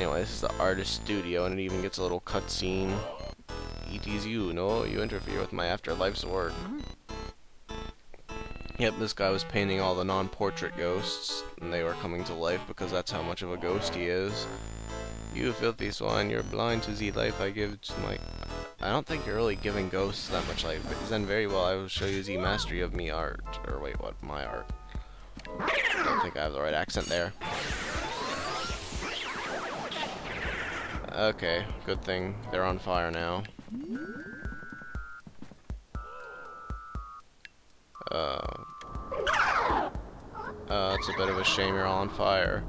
Anyway, this is the artist studio, and it even gets a little cutscene. It is you, no? You interfere with my afterlife's work. Mm-hmm. Yep, this guy was painting all the non-portrait ghosts, and they were coming to life because that's how much of a ghost he is. You filthy swine, you're blind to the life I give to my... I don't think you're really giving ghosts that much life, but then very well I will show you the mastery of me art. Or wait, what? My art. I don't think I have the right accent there. Okay, good thing they're on fire now. Uh, uh, it's a bit of a shame you're all on fire.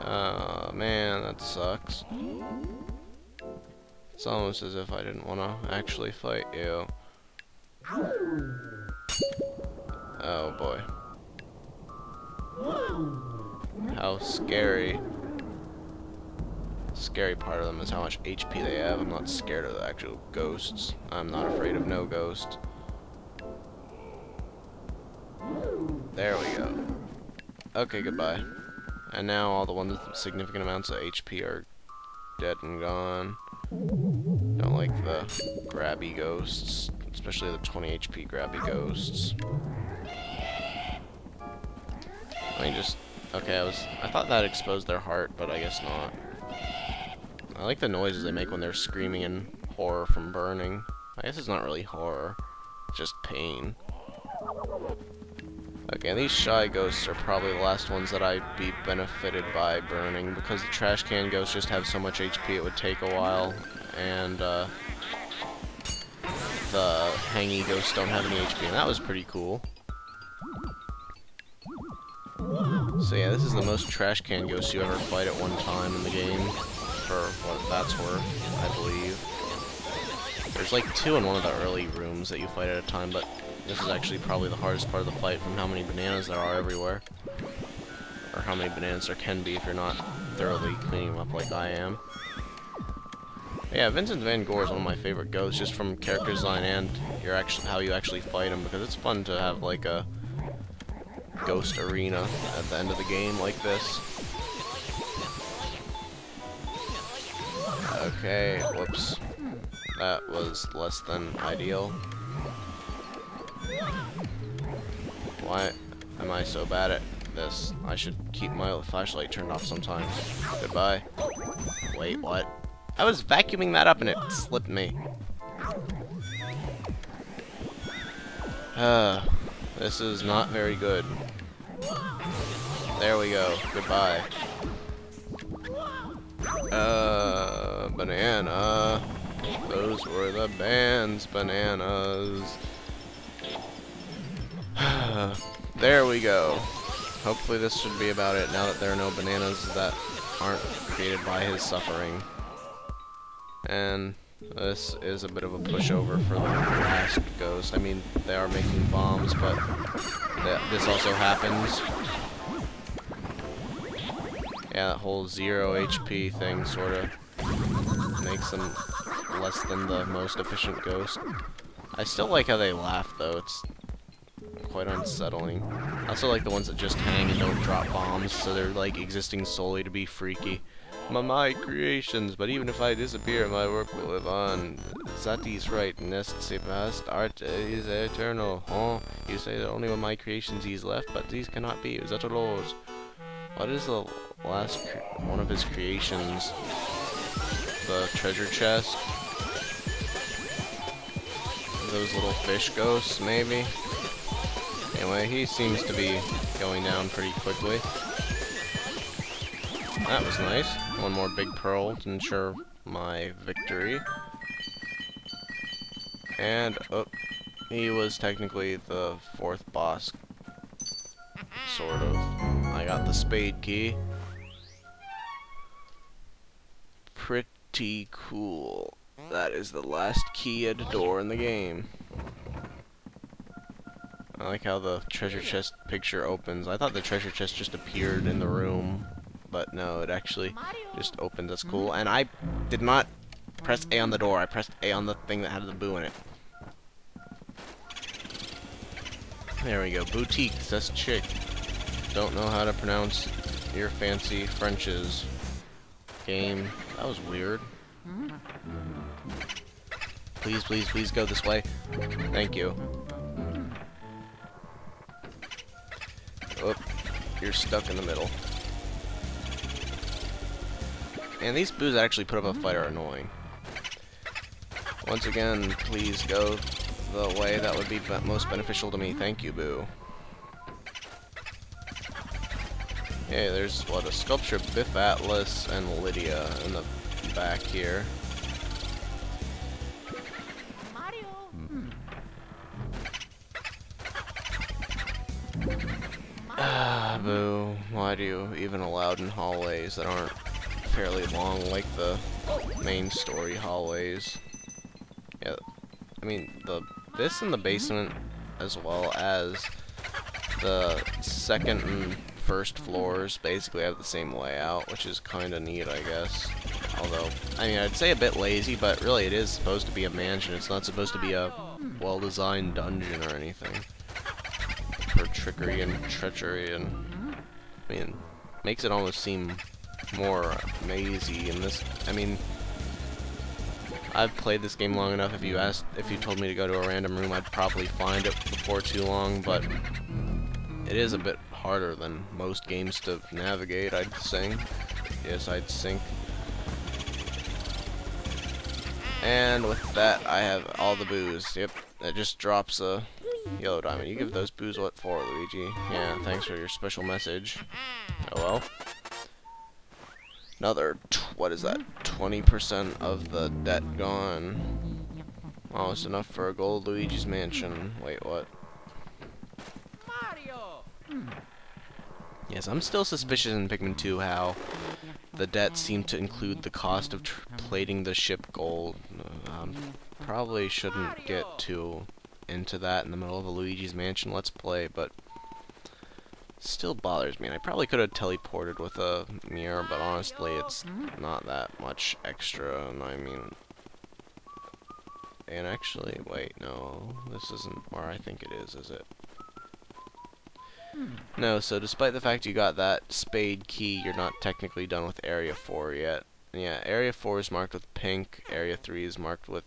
Uh, man, that sucks. It's almost as if I didn't want to actually fight you. Oh boy. How scary. Scary part of them is how much HP they have. I'm not scared of the actual ghosts. I'm not afraid of no ghost. There we go. Okay, goodbye. And now all the ones with significant amounts of HP are dead and gone. Don't like the grabby ghosts, especially the 20 HP grabby ghosts. I mean, just okay. I was I thought that exposed their heart, but I guess not. I like the noises they make when they're screaming in horror from burning. I guess it's not really horror, just pain. Okay, these shy ghosts are probably the last ones that I'd be benefited by burning, because the trash can ghosts just have so much HP it would take a while, and uh, the hangy ghosts don't have any HP, and that was pretty cool. So yeah, this is the most trash can ghosts you ever fight at one time in the game, for what that's worth, I believe. There's like two in one of the early rooms that you fight at a time, but this is actually probably the hardest part of the fight from how many bananas there are everywhere. Or how many bananas there can be if you're not thoroughly cleaning them up like I am. Yeah, Vincent Van Gore is one of my favorite ghosts, just from character design and your actually how you actually fight him, because it's fun to have like a ghost arena at the end of the game like this. Okay, whoops. That was less than ideal. Why am I so bad at this? I should keep my flashlight turned off sometimes. Goodbye. Wait, what? I was vacuuming that up and it slipped me. Uh, this is not very good. There we go. Goodbye. Uh, banana. Those were the band's bananas. there we go. Hopefully this should be about it now that there are no bananas that aren't created by his suffering. And this is a bit of a pushover for the last ghost. I mean, they are making bombs, but th this also happens. Yeah, that whole zero HP thing sort of makes them less than the most efficient ghost. I still like how they laugh, though. It's quite unsettling. I also like the ones that just hang and don't drop bombs, so they're like existing solely to be freaky. My, my creations, but even if I disappear, my work will live on. Zati's right, nest se past, art is eternal, huh? You say that only my creations he's left, but these cannot be. Zatolos. What is the last one of his creations? The treasure chest? Those little fish ghosts, maybe? Anyway, he seems to be going down pretty quickly. That was nice. One more big pearl to ensure my victory. And, oh, he was technically the fourth boss. Sort of. I got the spade key. Pretty cool. That is the last key at a door in the game. I like how the treasure chest picture opens. I thought the treasure chest just appeared in the room, but no, it actually just opened. That's cool. Mm-hmm. And I did not press A on the door. I pressed A on the thing that had the boo in it. There we go. Boutique, says chick. Don't know how to pronounce your fancy French's game. That was weird. Mm-hmm. Please, please, please go this way. Thank you. Mm-hmm. Oh, you're stuck in the middle. And these boos that actually put up a fight are annoying. Once again, please go the way that would be most beneficial to me. Thank you, Boo. Hey, there's, what, a sculpture of Biff Atlas and Lydia in the back here. Ah, boo. Why do you even allowed in hallways that aren't fairly long like the main story hallways? Yeah, I mean, the this in the basement as well as the second and first floors basically have the same layout, which is kind of neat, I guess. Although, I mean, I'd say a bit lazy, but really it is supposed to be a mansion. It's not supposed to be a well-designed dungeon or anything. For trickery and treachery and... I mean, makes it almost seem more mazy in this... I mean, I've played this game long enough. If you asked, if you told me to go to a random room, I'd probably find it before too long, but it is a bit harder than most games to navigate, I'd think. Yes, I'd think. And with that, I have all the boos. Yep, that just drops a yellow diamond. You give those boos what for, Luigi? Yeah, thanks for your special message. Oh well. Another, what is that, 20% of the debt gone. Almost enough for a gold Luigi's Mansion. Wait, what? Mario! Yes, I'm still suspicious in Pikmin 2 how the debt seemed to include the cost of plating the ship gold. Um, probably shouldn't get too into that in the middle of a Luigi's Mansion Let's Play, but still bothers me. And I probably could have teleported with a mirror, but honestly, it's not that much extra. And I mean, and actually, wait, no, this isn't where I think it is, is it? No, so despite the fact you got that spade key, you're not technically done with Area 4 yet. Yeah, Area 4 is marked with pink, Area 3 is marked with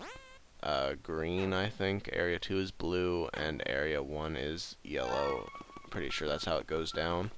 uh, green, I think, Area 2 is blue, and Area 1 is yellow pretty sure that's how it goes down.